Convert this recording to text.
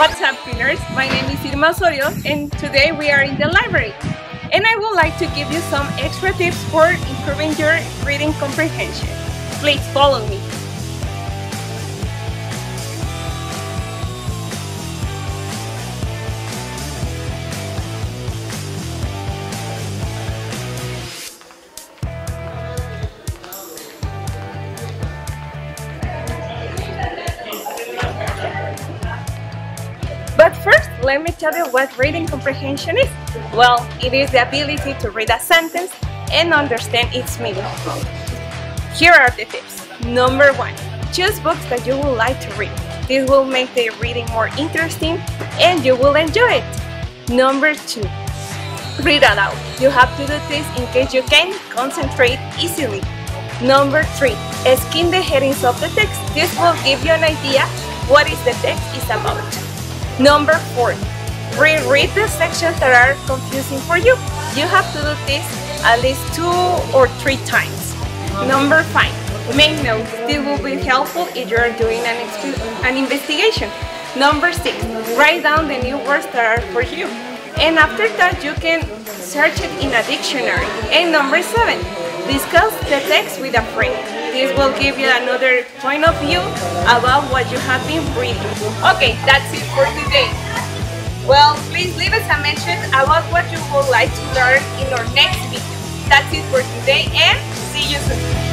What's up, Pinners? My name is Irma Osorio, and today we are in the library. And I would like to give you some extra tips for improving your reading comprehension. Please follow me. Let me tell you what reading comprehension is. Well, it is the ability to read a sentence and understand its meaning. Here are the tips. Number one, choose books that you would like to read. This will make the reading more interesting and you will enjoy it. Number two, read aloud. You have to do this in case you can concentrate easily. Number three, skim the headings of the text. This will give you an idea what is the text is about. Number four, reread the sections that are confusing for you. You have to do this at least two or three times. Number five, make notes. This will be helpful if you are doing an, an investigation. Number six, write down the new words that are for you. And after that, you can search it in a dictionary. And number seven, discuss the text with a friend. This will give you another point of view about what you have been reading. Okay, that's it for today. Well, please leave us a mention about what you would like to learn in our next video. That's it for today and see you soon.